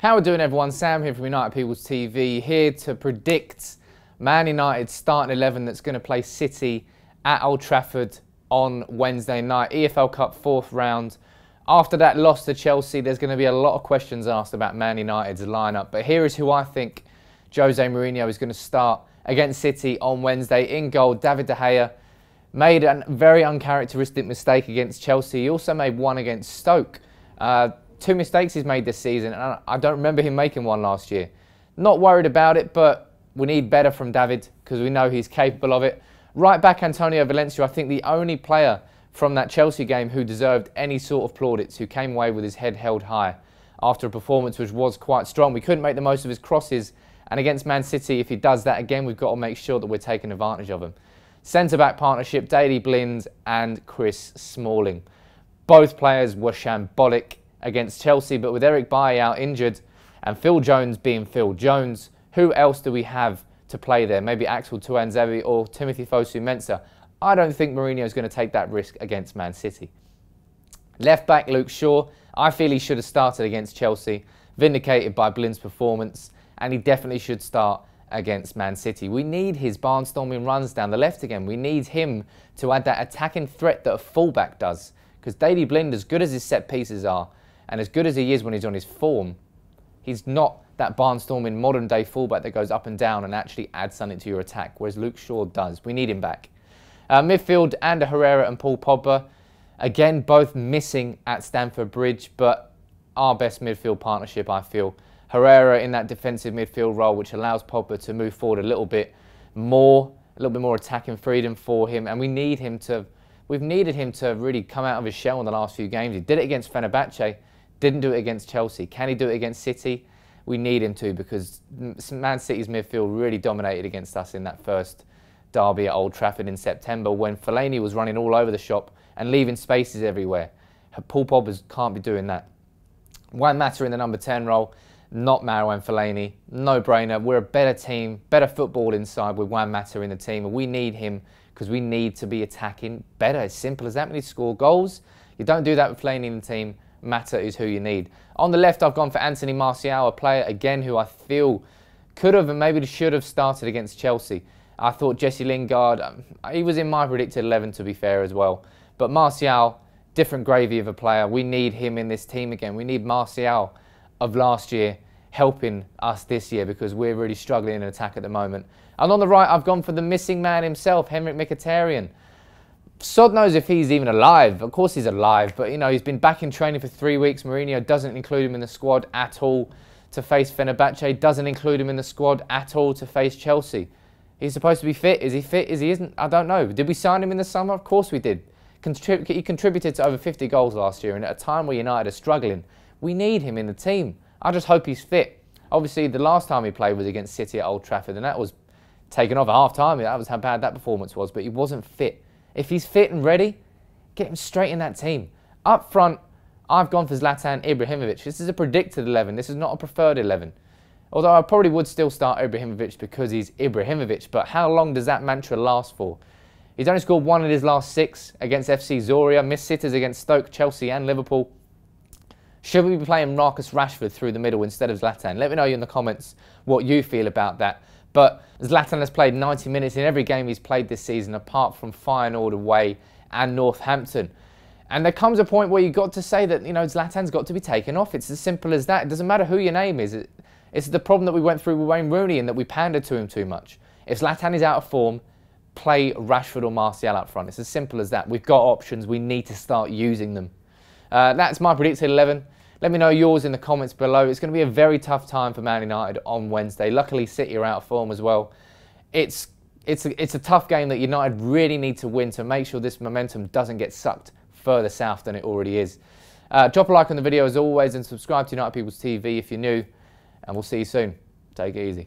How are we doing everyone? Sam here from United People's TV, here to predict Man United's starting 11 that's going to play City at Old Trafford on Wednesday night. EFL Cup fourth round. After that loss to Chelsea, there's going to be a lot of questions asked about Man United's lineup. But here is who I think Jose Mourinho is going to start against City on Wednesday. In goal, David De Gea made a very uncharacteristic mistake against Chelsea. He also made one against Stoke. Uh, two mistakes he's made this season, and I don't remember him making one last year. Not worried about it, but we need better from David because we know he's capable of it. Right back, Antonio Valencia, I think the only player from that Chelsea game who deserved any sort of plaudits, who came away with his head held high after a performance which was quite strong. We couldn't make the most of his crosses, and against Man City, if he does that again, we've got to make sure that we're taking advantage of him. Centre back partnership, Daley Blind and Chris Smalling. Both players were shambolic against Chelsea, but with Eric Bailly out injured and Phil Jones being Phil Jones, who else do we have to play there? Maybe Axel Tuanzebe or Timothy Fosu-Mensah. I don't think Mourinho is going to take that risk against Man City. Left back Luke Shaw, I feel he should have started against Chelsea, vindicated by Blind's performance, and he definitely should start against Man City. We need his barnstorming runs down the left again. We need him to add that attacking threat that a fullback does. Because Daley Blind, as good as his set pieces are, and as good as he is when he's on his form, he's not that barnstorming modern day fullback that goes up and down and actually adds something to your attack, whereas Luke Shaw does. We need him back. Uh, midfield, Ander Herrera and Paul Pogba. Again, both missing at Stamford Bridge, but our best midfield partnership, I feel. Herrera in that defensive midfield role, which allows Pogba to move forward a little bit more, a little bit more attacking freedom for him. And we need him to, we've needed him to really come out of his shell in the last few games. He did it against Fenerbahce, didn't do it against Chelsea. Can he do it against City? We need him to because Man City's midfield really dominated against us in that first derby at Old Trafford in September when Fellaini was running all over the shop and leaving spaces everywhere. Paul Pogba can't be doing that. Juan Mata in the number 10 role not Marouane Fellaini. No brainer. We're a better team, better football inside with Juan Mata in the team, and we need him because we need to be attacking better. As simple as that. We need to score goals. You don't do that with Fellaini in the team. Mata is who you need. On the left, I've gone for Anthony Martial, a player again who I feel could have and maybe should have started against Chelsea. I thought Jesse Lingard, um, he was in my predicted 11 to be fair as well. But Martial, different gravy of a player. We need him in this team again. We need Martial of last year helping us this year because we're really struggling in attack at the moment. And on the right, I've gone for the missing man himself, Henrik Mkhitaryan. Sod knows if he's even alive. Of course he's alive, but you know he's been back in training for three weeks. Mourinho doesn't include him in the squad at all to face Fenerbahce. Doesn't include him in the squad at all to face Chelsea. He's supposed to be fit. Is he fit? Is he isn't? I don't know. Did we sign him in the summer? Of course we did. Contrib he contributed to over 50 goals last year, and at a time where United are struggling, we need him in the team. I just hope he's fit. Obviously, the last time he played was against City at Old Trafford, and that was taken off at half time. That was how bad that performance was, but he wasn't fit. If he's fit and ready, get him straight in that team. Up front, I've gone for Zlatan Ibrahimovic. This is a predicted 11. This is not a preferred 11. Although I probably would still start Ibrahimovic because he's Ibrahimovic, but how long does that mantra last for? He's only scored one in his last six against FC Zoria, missed sitters against Stoke, Chelsea and Liverpool. Should we be playing Marcus Rashford through the middle instead of Zlatan? Let me know in the comments what you feel about that. But Zlatan has played 90 minutes in every game he's played this season, apart from Feyenoord away and Northampton. And there comes a point where you've got to say that, you know, Zlatan's got to be taken off. It's as simple as that. It doesn't matter who your name is. It's the problem that we went through with Wayne Rooney and that we pandered to him too much. If Zlatan is out of form, play Rashford or Martial up front. It's as simple as that. We've got options. We need to start using them. Uh, that's my predicted 11. Let me know yours in the comments below. It's going to be a very tough time for Man United on Wednesday. Luckily, City are out of form as well. It's it's a, it's a tough game that United really need to win to make sure this momentum doesn't get sucked further south than it already is. Uh, drop a like on the video as always and subscribe to United People's TV if you're new. And we'll see you soon. Take it easy.